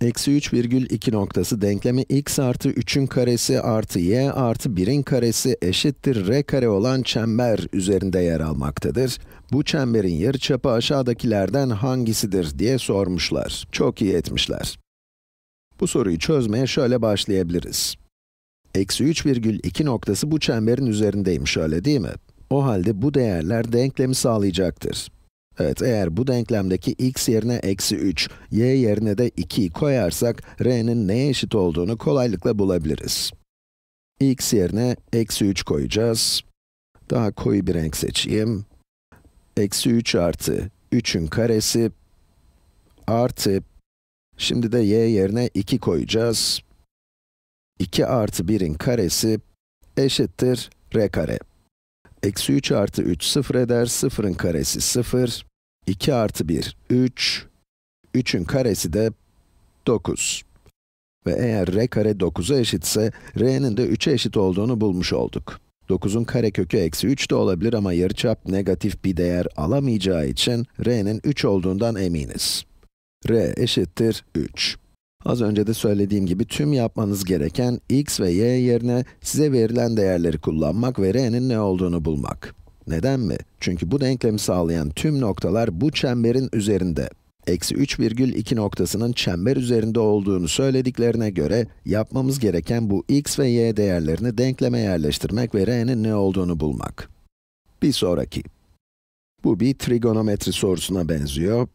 Eksi 3 virgül 2 noktası denklemi x artı 3'ün karesi artı y artı 1'in karesi eşittir r kare olan çember üzerinde yer almaktadır. Bu çemberin yarıçapı aşağıdakilerden hangisidir diye sormuşlar. Çok iyi etmişler. Bu soruyu çözmeye şöyle başlayabiliriz. Eksi 3 virgül 2 noktası bu çemberin üzerindeymiş öyle değil mi? O halde bu değerler denklemi sağlayacaktır. Evet, eğer bu denklemdeki x yerine eksi 3, y yerine de 2'yi koyarsak, r'nin neye eşit olduğunu kolaylıkla bulabiliriz. x yerine eksi 3 koyacağız. Daha koyu bir renk seçeyim. Eksi 3 artı 3'ün karesi artı, şimdi de y yerine 2 koyacağız. 2 artı 1'in karesi eşittir r kare. Eksi 3 artı 3 sıfır eder, sıfırın karesi 0. 2 artı 1, 3. 3'ün karesi de 9. Ve eğer r kare 9'a eşitse, r'nin de 3'e eşit olduğunu bulmuş olduk. 9'un karekökü eksi 3 de olabilir ama yarıçap negatif bir değer alamayacağı için, r'nin 3 olduğundan eminiz. r eşittir 3. Az önce de söylediğim gibi tüm yapmanız gereken x ve y yerine size verilen değerleri kullanmak ve r'nin ne olduğunu bulmak. Neden mi? Çünkü bu denklemi sağlayan tüm noktalar bu çemberin üzerinde. Eksi 3,2 noktasının çember üzerinde olduğunu söylediklerine göre, yapmamız gereken bu x ve y değerlerini denkleme yerleştirmek ve r'nin ne olduğunu bulmak. Bir sonraki. Bu bir trigonometri sorusuna benziyor.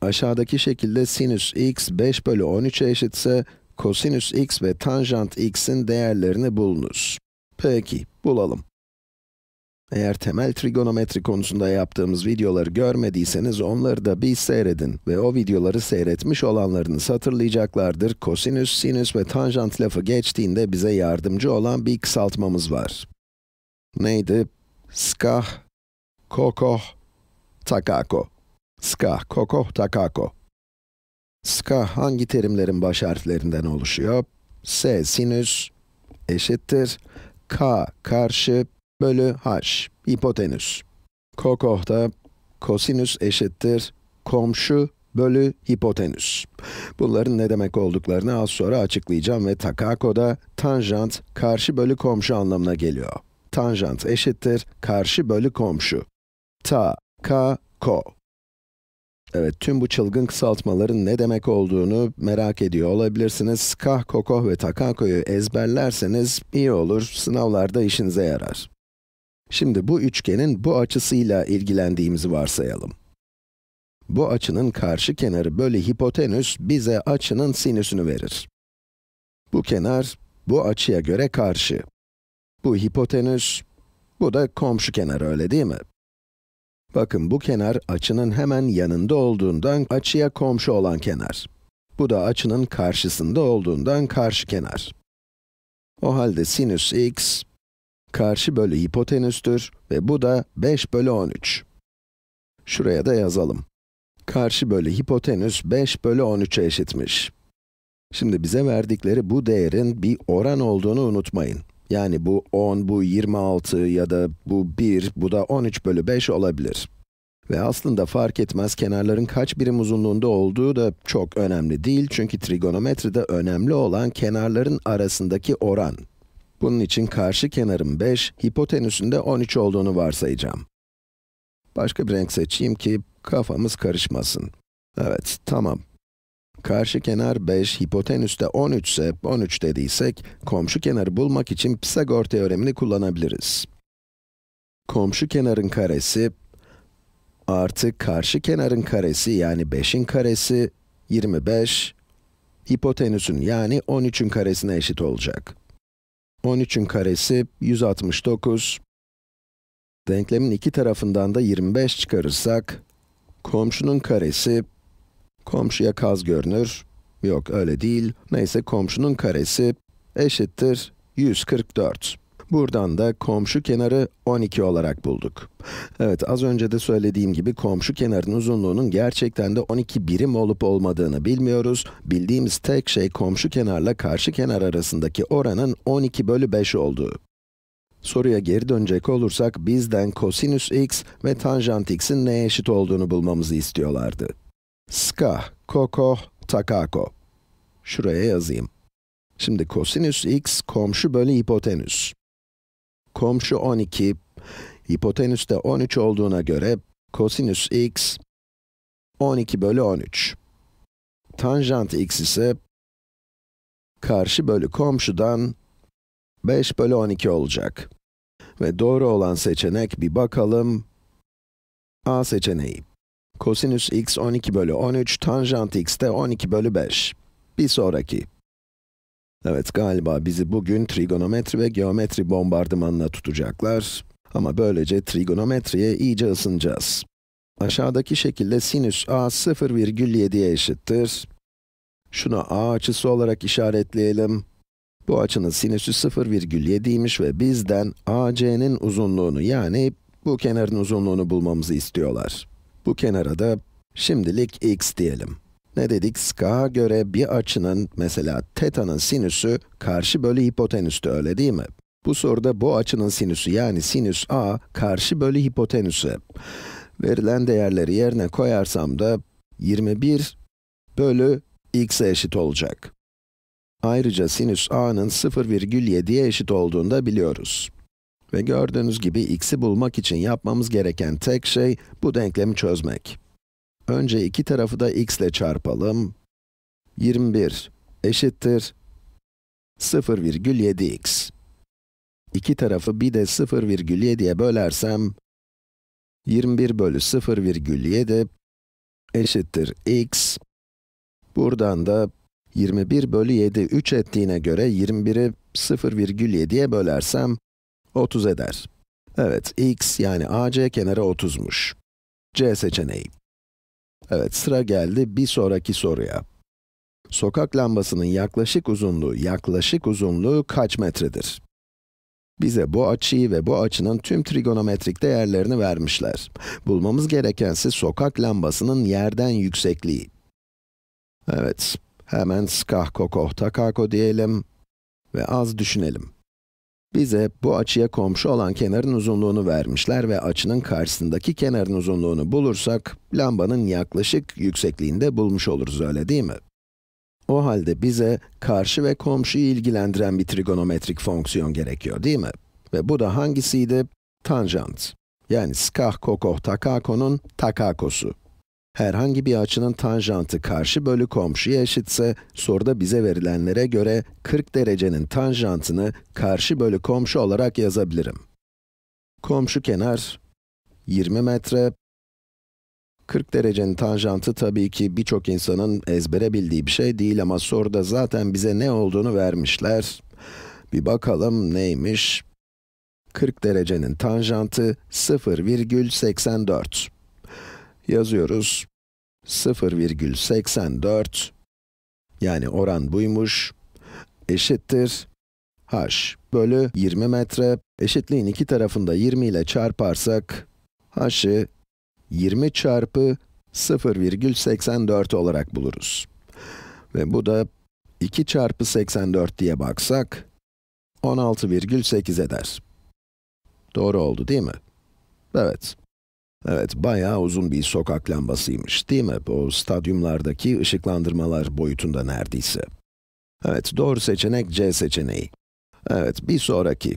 Aşağıdaki şekilde sinüs x 5 bölü 13'e eşitse, kosinüs x ve tanjant x'in değerlerini bulunuz. Peki, bulalım. Eğer temel trigonometri konusunda yaptığımız videoları görmediyseniz onları da bir seyredin ve o videoları seyretmiş olanlarınız hatırlayacaklardır. Kosinüs, sinüs ve tanjant lafı geçtiğinde bize yardımcı olan bir kısaltmamız var. Neydi? Skah, kokoh, takako. Skah, kokoh, takako. Skah hangi terimlerin baş harflerinden oluşuyor? S sinüs eşittir k karşı bölü h, hipotenüs. Kokoh'ta kosinüs eşittir komşu bölü hipotenüs. Bunların ne demek olduklarını az sonra açıklayacağım ve takako'da tanjant karşı bölü komşu anlamına geliyor. Tanjant eşittir karşı bölü komşu. Ta, ka, ko. Evet, tüm bu çılgın kısaltmaların ne demek olduğunu merak ediyor olabilirsiniz. Kah, kokoh ve takako'yu ezberlerseniz iyi olur, sınavlarda işinize yarar. Şimdi bu üçgenin bu açısıyla ilgilendiğimizi varsayalım. Bu açının karşı kenarı bölü hipotenüs bize açının sinüsünü verir. Bu kenar, bu açıya göre karşı. Bu hipotenüs, bu da komşu kenar öyle değil mi? Bakın bu kenar açının hemen yanında olduğundan açıya komşu olan kenar. Bu da açının karşısında olduğundan karşı kenar. O halde sinüs x, karşı bölü hipotenüstür ve bu da 5 bölü 13. Şuraya da yazalım. Karşı bölü hipotenüs 5 bölü 13'e eşitmiş. Şimdi bize verdikleri bu değerin bir oran olduğunu unutmayın. Yani bu 10, bu 26 ya da bu 1, bu da 13 bölü 5 olabilir. Ve aslında fark etmez kenarların kaç birim uzunluğunda olduğu da çok önemli değil çünkü trigonometride önemli olan kenarların arasındaki oran. Bunun için karşı kenarın 5, hipotenüsün de 13 olduğunu varsayacağım. Başka bir renk seçeyim ki kafamız karışmasın. Evet, tamam. Karşı kenar 5, hipotenüs de 13 ise, 13 dediysek, komşu kenarı bulmak için Pisagor teoremini kullanabiliriz. Komşu kenarın karesi artı karşı kenarın karesi yani 5'in karesi 25, hipotenüsün yani 13'ün karesine eşit olacak. 13'ün karesi 169. Denklemin iki tarafından da 25 çıkarırsak, komşunun karesi, komşuya kaz görünür. Yok öyle değil. Neyse komşunun karesi eşittir 144. Buradan da komşu kenarı 12 olarak bulduk. Evet, az önce de söylediğim gibi komşu kenarın uzunluğunun gerçekten de 12 birim olup olmadığını bilmiyoruz. Bildiğimiz tek şey komşu kenarla karşı kenar arasındaki oranın 12 bölü 5 olduğu. Soruya geri dönecek olursak, bizden kosinüs x ve tanjant x'in neye eşit olduğunu bulmamızı istiyorlardı. Ska, koko, takako. Şuraya yazayım. Şimdi kosinüs x komşu bölü hipotenüs. Komşu 12, hipotenüs de 13 olduğuna göre kosinüs x 12 bölü 13. Tanjant x ise karşı bölü komşudan 5 bölü 12 olacak. Ve doğru olan seçenek bir bakalım. A seçeneği. Kosinüs x 12 bölü 13, tanjant x de 12 bölü 5. Bir sonraki. Evet, galiba bizi bugün trigonometri ve geometri bombardımanına tutacaklar. Ama böylece trigonometriye iyice ısınacağız. Aşağıdaki şekilde sinüs a 0,7'ye eşittir. Şunu a açısı olarak işaretleyelim. Bu açının sinüsü 0,7'ymiş ve bizden AC'nin uzunluğunu yani bu kenarın uzunluğunu bulmamızı istiyorlar. Bu kenara da şimdilik x diyelim. Ne dedik? Sk'a göre bir açının, mesela teta'nın sinüsü karşı bölü hipotenüstü öyle değil mi? Bu soruda bu açının sinüsü yani sinüs a karşı bölü hipotenüse. Verilen değerleri yerine koyarsam da 21 bölü x'e eşit olacak. Ayrıca sinüs a'nın 0,7'ye eşit olduğunu da biliyoruz. Ve gördüğünüz gibi x'i bulmak için yapmamız gereken tek şey bu denklemi çözmek. Önce iki tarafı da x ile çarpalım. 21 eşittir 0,7x. İki tarafı bir de 0,7'ye bölersem, 21 bölü 0,7 eşittir x. Buradan da 21 bölü 7, 3 ettiğine göre 21'i 0,7'ye bölersem 30 eder. Evet, x yani AC kenarı 30'muş. C seçeneği. Evet, sıra geldi bir sonraki soruya. Sokak lambasının yaklaşık uzunluğu, yaklaşık uzunluğu kaç metredir? Bize bu açıyı ve bu açının tüm trigonometrik değerlerini vermişler. Bulmamız gerekense sokak lambasının yerden yüksekliği. Evet, hemen skah kokoh diyelim ve az düşünelim. Bize bu açıya komşu olan kenarın uzunluğunu vermişler ve açının karşısındaki kenarın uzunluğunu bulursak, lambanın yaklaşık yüksekliğinde bulmuş oluruz öyle değil mi? O halde bize karşı ve komşuyu ilgilendiren bir trigonometrik fonksiyon gerekiyor değil mi? Ve bu da hangisiydi? Tanjant. Yani skah kokoh takako'nun takakosu. Herhangi bir açının tanjantı karşı bölü komşuya eşitse, soruda bize verilenlere göre 40 derecenin tanjantını karşı bölü komşu olarak yazabilirim. Komşu kenar 20 metre, 40 derecenin tanjantı tabii ki birçok insanın ezbere bildiği bir şey değil ama soruda zaten bize ne olduğunu vermişler. Bir bakalım neymiş? 40 derecenin tanjantı 0,84. Yazıyoruz. 0,84 yani oran buymuş eşittir h bölü 20 metre eşitliğin iki tarafında 20 ile çarparsak h'ı 20 çarpı 0,84 olarak buluruz. Ve bu da 2 çarpı 84 diye baksak 16,8 eder. Doğru oldu değil mi? Evet. Evet, bayağı uzun bir sokak lambasıymış, değil mi? O stadyumlardaki ışıklandırmalar boyutunda neredeyse. Evet, doğru seçenek C seçeneği. Evet, bir sonraki.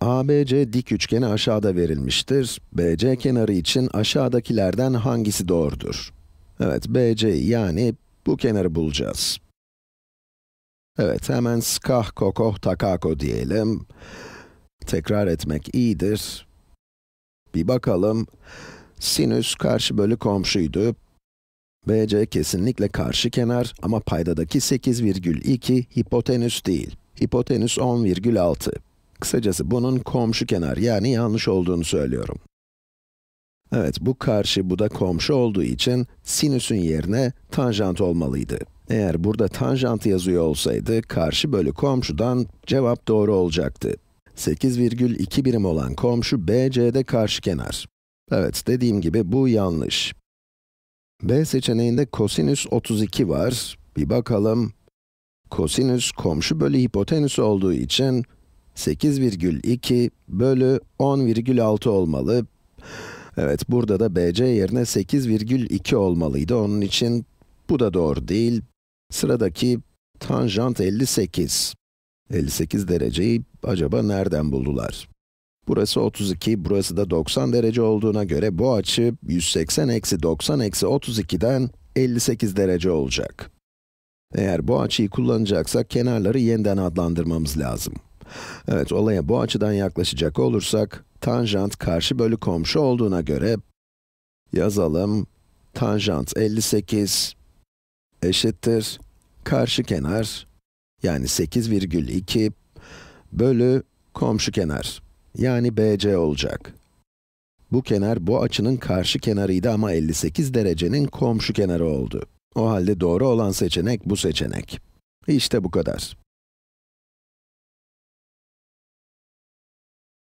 ABC dik üçgeni aşağıda verilmiştir. BC kenarı için aşağıdakilerden hangisi doğrudur? Evet, BC yani bu kenarı bulacağız. Evet, hemen skah kokoh takako diyelim. Tekrar etmek iyidir. Bir bakalım. Sinüs karşı bölü komşuydu. BC kesinlikle karşı kenar ama paydadaki 8,2 hipotenüs değil. Hipotenüs 10,6. Kısacası bunun komşu kenar yani yanlış olduğunu söylüyorum. Evet, bu karşı, bu da komşu olduğu için sinüsün yerine tanjant olmalıydı. Eğer burada tanjant yazıyor olsaydı, karşı bölü komşudan cevap doğru olacaktı. 8,2 birim olan komşu BC'de karşıkenar. Evet, dediğim gibi bu yanlış. B seçeneğinde kosinüs 32 var. Bir bakalım. Kosinüs komşu bölü hipotenüs olduğu için 8,2 bölü 10,6 olmalı. Evet, burada da BC yerine 8,2 olmalıydı. Onun için bu da doğru değil. Sıradaki tanjant 58. 58 dereceyi acaba nereden buldular? Burası 32, burası da 90 derece olduğuna göre bu açı 180 eksi 90 eksi 32'den 58 derece olacak. Eğer bu açıyı kullanacaksak kenarları yeniden adlandırmamız lazım. Evet, olaya bu açıdan yaklaşacak olursak, tanjant karşı bölü komşu olduğuna göre, yazalım, tanjant 58 eşittir, karşı kenar, yani 8,2 bölü komşu kenar, yani BC olacak. Bu kenar, bu açının karşı kenarıydı ama 58 derecenin komşu kenarı oldu. O halde doğru olan seçenek bu seçenek. İşte bu kadar.